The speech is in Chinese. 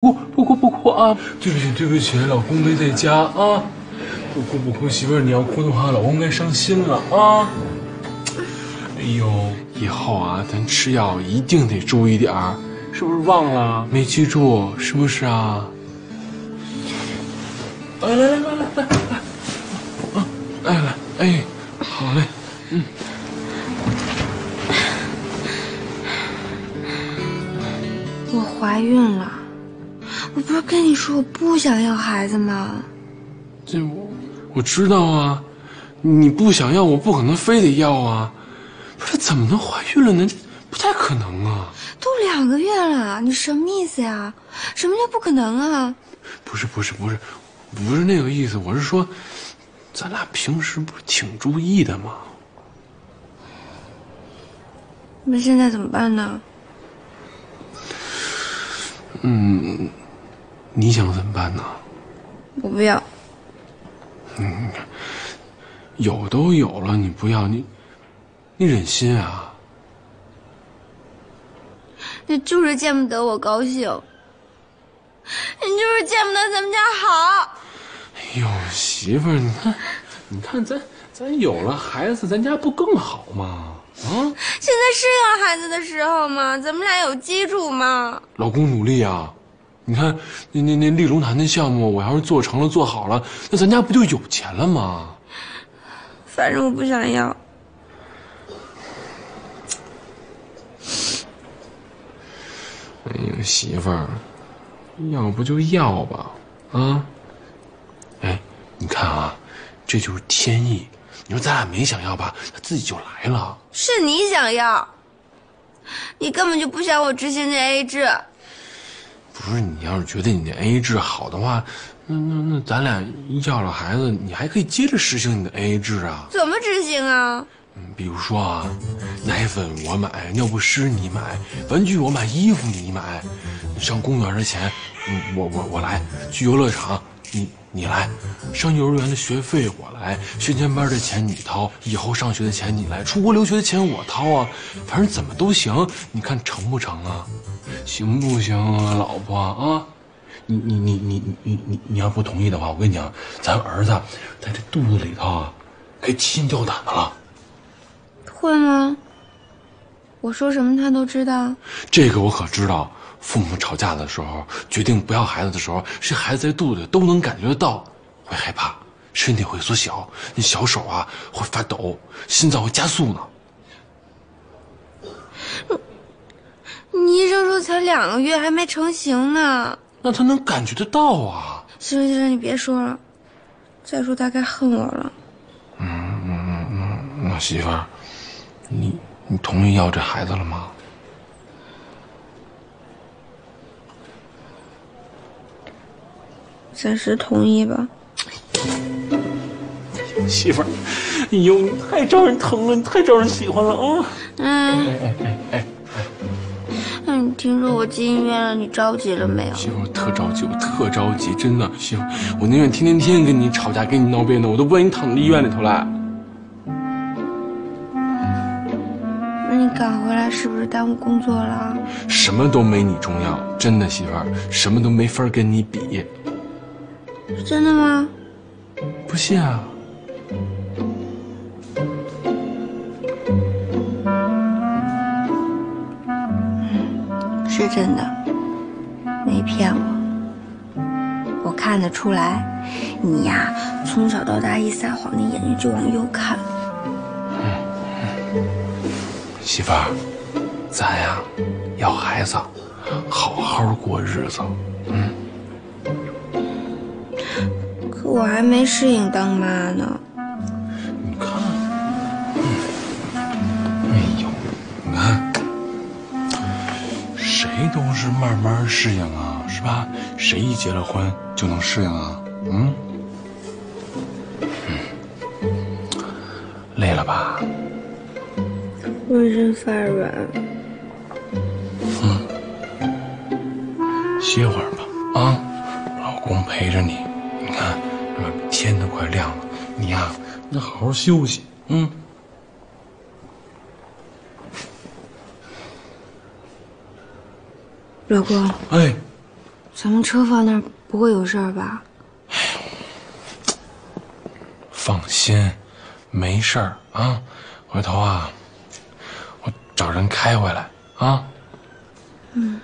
不不哭不哭啊！对不起对不起，老公没在家啊！不哭不哭，媳妇儿你要哭的话，老公该伤心了啊！哎呦，以后啊，咱吃药一定得注意点儿，是不是忘了没记住？是不是啊？来来来来来来来，来哎，好嘞，嗯。我怀孕了，我不是跟你说我不想要孩子吗？这我我知道啊，你不想要，我不可能非得要啊。不是怎么能怀孕了呢？这不太可能啊！都两个月了，你什么意思呀？什么叫不可能啊？不是不是不是，不是那个意思，我是说，咱俩平时不是挺注意的吗？那现在怎么办呢？嗯，你想怎么办呢？我不要。嗯有都有了，你不要你，你忍心啊？你就是见不得我高兴，你就是见不得咱们家好。哎呦，媳妇儿，你看，你看咱咱有了孩子，咱家不更好吗？啊，现在是要孩子的时候吗？咱们俩有基础吗？老公努力啊！你看那那那丽龙潭那项目，我要是做成了做好了，那咱家不就有钱了吗？反正我不想要。哎呀，媳妇儿，要不就要吧，啊？哎，你看啊，这就是天意。你说咱俩没想要吧，他自己就来了。是你想要，你根本就不想我执行这 A 制。不是你要是觉得你的 AA 制好的话，那那那咱俩要了孩子，你还可以接着实行你的 AA 制啊。怎么执行啊？嗯，比如说啊，奶粉我买，尿不湿你买，玩具我买，衣服你买，上公园的钱，嗯，我我我来，去游乐场你你来，上幼儿园的学费我来，学前班的钱你掏，以后上学的钱你来，出国留学的钱我掏啊，反正怎么都行，你看成不成啊？行不行啊，老婆啊？你你你你你你你要不同意的话，我跟你讲，咱儿子在这肚子里头啊，该提心吊胆的了。会吗？我说什么他都知道。这个我可知道。父母吵架的时候，决定不要孩子的时候，这孩子在肚子里都能感觉得到，会害怕，身体会缩小，那小手啊会发抖，心脏会加速呢。你医生说才两个月，还没成型呢。那他能感觉得到啊？行了行了，你别说了。再说他该恨我了。嗯嗯嗯嗯，那媳妇儿，你你同意要这孩子了吗？暂时同意吧。媳妇儿，哎呦，你太招人疼了，你太招人喜欢了啊！嗯，哎哎哎哎，听说我进医院了，你着急了没有？媳妇，我特着急，我特着急，真的，媳妇，我宁愿天天天天跟你吵架，跟你闹别扭，我都不愿意躺在医院里头来。那你赶回来是不是耽误工作了？什么都没你重要，真的，媳妇，什么都没法跟你比。是真的吗？不信啊？真的，没骗我。我看得出来，你呀，从小到大一撒谎，那眼睛就往右看。媳妇儿，咱呀，要孩子，好好过日子。嗯。可我还没适应当妈呢。谁都是慢慢适应啊，是吧？谁一结了婚就能适应啊？嗯，嗯，累了吧？浑身发软。嗯，歇会儿吧，啊，老公陪着你。你看，天都快亮了，你呀，那好好休息，嗯。老公，哎，咱们车放那儿不会有事儿吧？放心，没事儿啊。回头啊，我找人开回来啊。嗯。